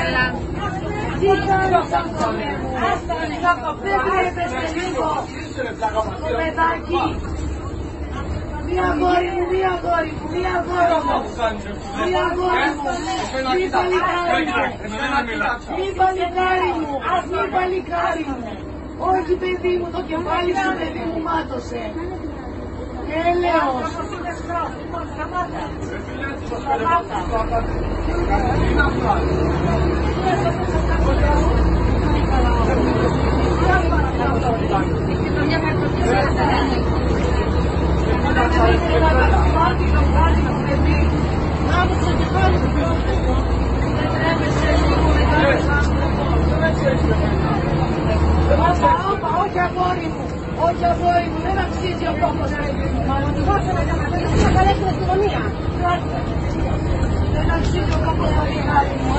σήμερα. Τι κάνεις αγόρι μου. Δεν βλέπετε λίγο το παιδάκι. Μία αγόρι μου, μία αγόρι μου, μία αγόρι μου. Μία αγόρι μου. Μη παλικάρι μου. Μη παλικάρι μου. Μη παλικάρι μου. Όχι παιδί μου, το κεφάλι σου παιδί μου μάτωσε. Έλεος. Όπα, όπα, όχι αγόρι μου. Όχι αγόρι μου, δεν αξίζει ο κόμπος παιδί μου. Δεν αξίζει ο κόμπος παιδί μου.